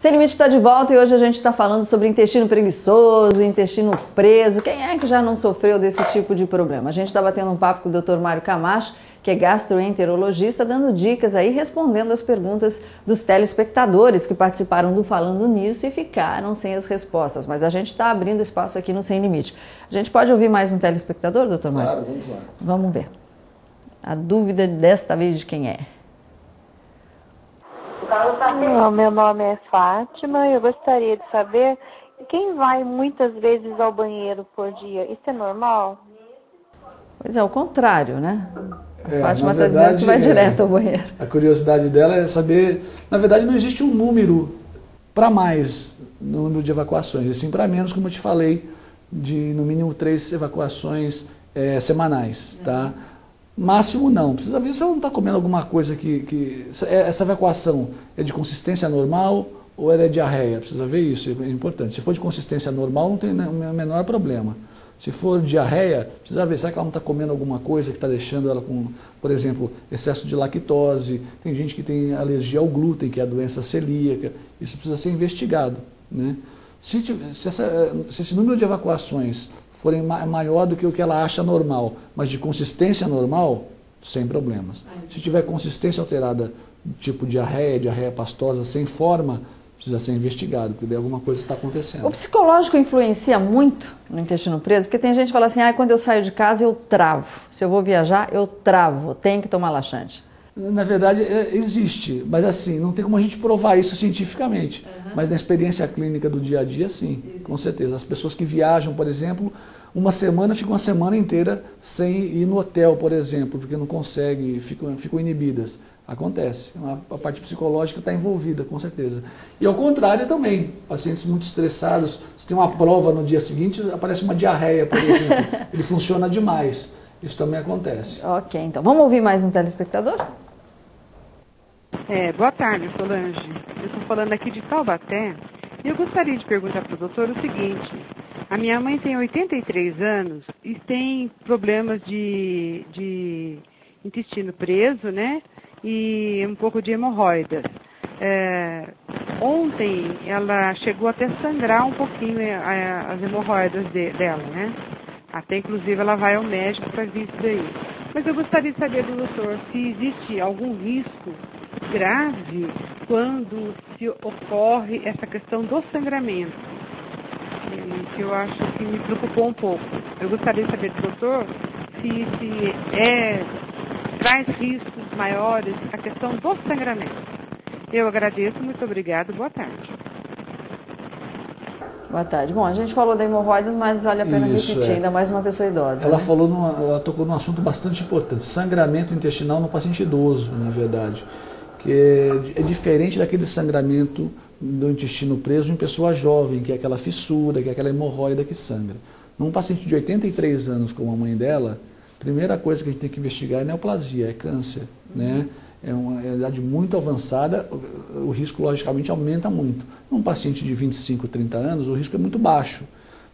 Sem Limite está de volta e hoje a gente está falando sobre intestino preguiçoso, intestino preso. Quem é que já não sofreu desse tipo de problema? A gente está batendo um papo com o Dr. Mário Camacho, que é gastroenterologista, dando dicas aí, respondendo as perguntas dos telespectadores que participaram do Falando Nisso e ficaram sem as respostas. Mas a gente está abrindo espaço aqui no Sem Limite. A gente pode ouvir mais um telespectador, doutor Mário? Claro, vamos lá. Vamos ver. A dúvida desta vez de quem é. Meu nome é Fátima e eu gostaria de saber quem vai muitas vezes ao banheiro por dia. Isso é normal? Pois é, o contrário, né? A É, Fátima está dizendo que vai verdade, direto é. ao banheiro. A curiosidade dela é saber. Na verdade, não existe um número para mais no número de evacuações, e sim para menos, como eu te falei, de no mínimo três evacuações eh, semanais. Tá? Máximo não. Precisa ver se ela não está comendo alguma coisa que, que. Essa evacuação é de consistência normal ou ela é diarreia? Precisa ver isso, é importante. Se for de consistência normal, não tem o menor problema. Se for diarreia, precisa ver, será que ela não está comendo alguma coisa que está deixando ela com, por exemplo, excesso de lactose? Tem gente que tem alergia ao glúten, que é a doença celíaca. Isso precisa ser investigado. Né? Se, se essa- se esse número de evacuações forem ma- maior do que o que ela acha normal, mas de consistência normal, sem problemas. Se tiver consistência alterada, tipo diarreia, diarreia pastosa, sem forma, precisa ser investigado, porque alguma coisa está acontecendo. O psicológico influencia muito no intestino preso, porque tem gente que fala assim, ah, quando eu saio de casa eu travo. Se eu vou viajar, eu travo, tenho que tomar laxante. Na verdade, é, existe, mas assim, não tem como a gente provar isso cientificamente. Mas na experiência clínica do dia a dia, sim, com certeza. As pessoas que viajam, por exemplo, uma semana ficam uma semana inteira sem ir no hotel, por exemplo, porque não conseguem, ficam, ficam inibidas. Acontece. A, a parte psicológica está envolvida, com certeza. E ao contrário também, pacientes muito estressados, se tem uma prova no dia seguinte, aparece uma diarreia, por exemplo. Ele funciona demais. Isso também acontece. Ok, então vamos ouvir mais um telespectador? É, boa tarde, Solange. Eu estou falando aqui de Taubaté e eu gostaria de perguntar para o doutor o seguinte. A minha mãe tem 83 anos e tem problemas de, de intestino preso, né? E um pouco de hemorroidas. É, ontem ela chegou até sangrar um pouquinho é, as hemorroidas de- dela, né? Até inclusive ela vai ao médico para ver isso daí. Mas eu gostaria de saber do doutor se existe algum risco grave quando se ocorre essa questão do sangramento. Que eu acho que me preocupou um pouco. Eu gostaria de saber do doutor se, se é, traz riscos maiores a questão do sangramento. Eu agradeço, muito obrigado, boa tarde. Boa tarde. Bom, a gente falou da hemorroidas, mas vale a pena Isso, repetir, é. ainda mais uma pessoa idosa. Ela né? falou, numa, ela tocou num assunto bastante importante, sangramento intestinal no paciente idoso, na verdade, que é, diferente daquele sangramento do intestino preso em pessoa jovem, que é aquela fissura, que é aquela hemorroida que sangra. Num paciente de 83 anos como a mãe dela, a primeira coisa que a gente tem que investigar é neoplasia, é câncer, né? É uma idade muito avançada, o, risco logicamente aumenta muito. Num paciente de 25, 30 anos, o risco é muito baixo.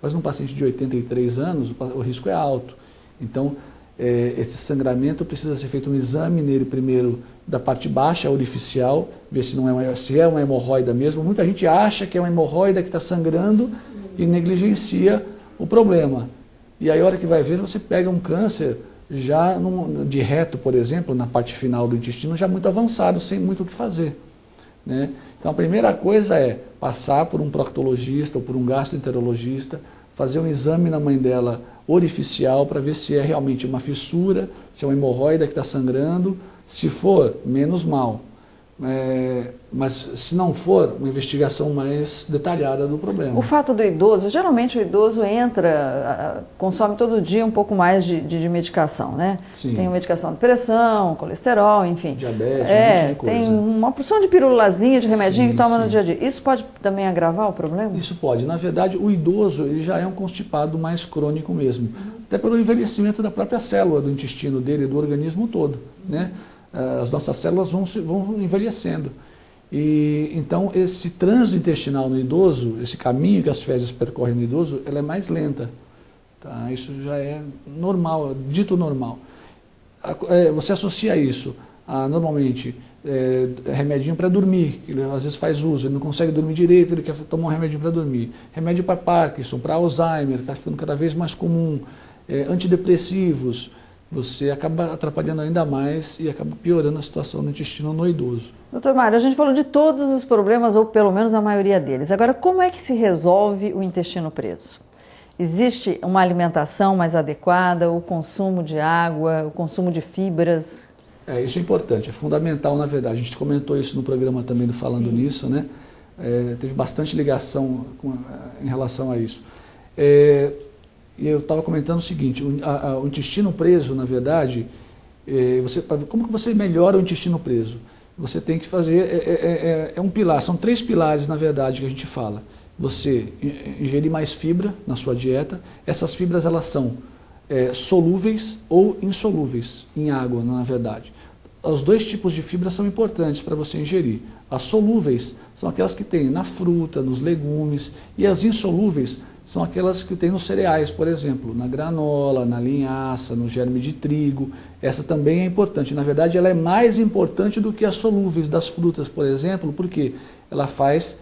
Mas num paciente de 83 anos, o risco é alto. Então, eh, esse sangramento precisa ser feito um exame nele primeiro da parte baixa orificial, ver se, não é uma, se é uma hemorroida mesmo. Muita gente acha que é uma hemorroida que está sangrando e negligencia o problema. E aí, a hora que vai ver, você pega um câncer já num- de reto, por exemplo, na parte final do intestino, já muito avançado, sem muito o que fazer. Né? Então a primeira coisa é passar por um proctologista ou por um gastroenterologista, fazer um exame na mãe dela orificial para ver se é realmente uma fissura, se é uma hemorroida que está sangrando. Se for, menos mal. É, mas se não for, uma investigação mais detalhada do problema. O fato do idoso, geralmente o idoso entra, consome todo dia um pouco mais de, de- medicação, né? Sim. Tem medicação de pressão, colesterol, enfim. Diabetes, um é, monte de coisa. tem uma porção de pirulazinha, de remedinho Sim, que toma no sim. dia a dia. Isso pode também agravar o problema? Isso pode. Na verdade, o idoso ele já é um constipado mais crônico mesmo, até pelo envelhecimento da própria célula do intestino dele, do organismo todo. Né? As nossas células vão, vão envelhecendo. E então esse trânsito intestinal no idoso, esse caminho que as fezes percorrem no idoso, ela é mais lenta. Tá? Isso já é normal, dito normal. É, Você associa isso a, normalmente, é, remedinho para dormir, que ele às vezes faz uso, ele não consegue dormir direito, ele quer tomar um remedinho para dormir. Remédio para Parkinson, para Alzheimer, está ficando cada vez mais comum. É, antidepressivos, você acaba atrapalhando ainda mais e acaba piorando a situação no intestino no idoso. Doutor Mário, a gente falou de todos os problemas, ou pelo menos a maioria deles. Agora, como é que se resolve o intestino preso? Existe uma alimentação mais adequada, o consumo de água, o consumo de fibras? É, isso é importante, é fundamental na verdade. A gente comentou isso no programa também do Falando Sim. Nisso, né? É, teve bastante ligação com, em relação a isso. É, eu estava comentando o seguinte, o, a, a, o, intestino preso, na verdade, é, você, como que você melhora o intestino preso? Você tem que fazer, é, é, é, é um pilar, são três pilares, na verdade, que a gente fala. Você ingerir mais fibra na sua dieta, essas fibras elas são solúveis ou insolúveis em água, na verdade os dois tipos de fibra são importantes para você ingerir. As solúveis são aquelas que tem na fruta, nos legumes, e as insolúveis são aquelas que tem nos cereais, por exemplo, na granola, na linhaça, no germe de trigo. Essa também é importante. Na verdade, ela é mais importante do que as solúveis das frutas, por exemplo, porque ela faz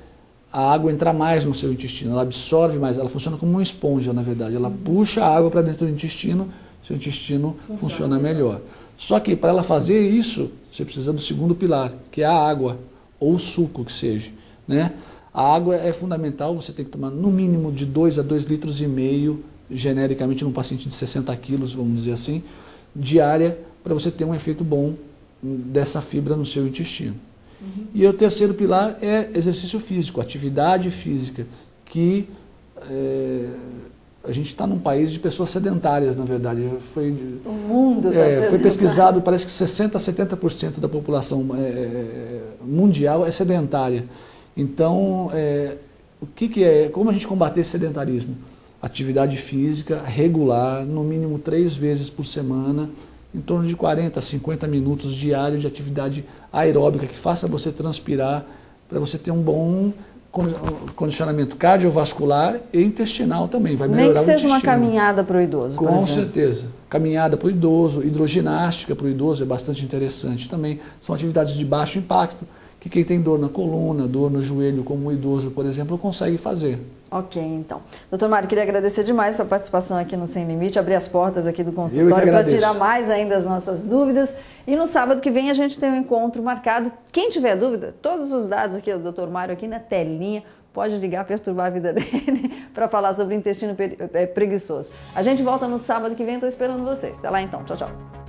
a água entrar mais no seu intestino, ela absorve mais, ela funciona como uma esponja, na verdade. Ela puxa a água para dentro do intestino, seu intestino funciona, funciona melhor. Só que para ela fazer isso, você precisa do segundo pilar, que é a água, ou o suco que seja. Né? A água é fundamental, você tem que tomar no mínimo de 2 a 2 litros e meio, genericamente num paciente de 60 quilos, vamos dizer assim, diária, para você ter um efeito bom dessa fibra no seu intestino. Uhum. E o terceiro pilar é exercício físico, atividade física, que é, a gente está num país de pessoas sedentárias, na verdade. Foi, o mundo está é, Foi pesquisado, parece que 60% a 70% da população é, mundial é sedentária. Então, é, o que, que é? Como a gente combater esse sedentarismo? Atividade física regular, no mínimo três vezes por semana, em torno de 40 a 50 minutos diários de atividade aeróbica que faça você transpirar, para você ter um bom condicionamento cardiovascular e intestinal também. Vai melhorar Nem que seja uma caminhada para o idoso. Com certeza. Caminhada para o idoso, hidroginástica para o idoso é bastante interessante também. São atividades de baixo impacto que quem tem dor na coluna, dor no joelho, como o idoso, por exemplo, consegue fazer. Ok, então. Doutor Mário, queria agradecer demais a sua participação aqui no Sem Limite, abrir as portas aqui do consultório para tirar mais ainda as nossas dúvidas. E no sábado que vem a gente tem um encontro marcado. Quem tiver dúvida, todos os dados aqui do doutor Mário aqui na telinha, pode ligar, perturbar a vida dele para falar sobre intestino é, preguiçoso. A gente volta no sábado que vem, estou esperando vocês. Até lá então, tchau, tchau.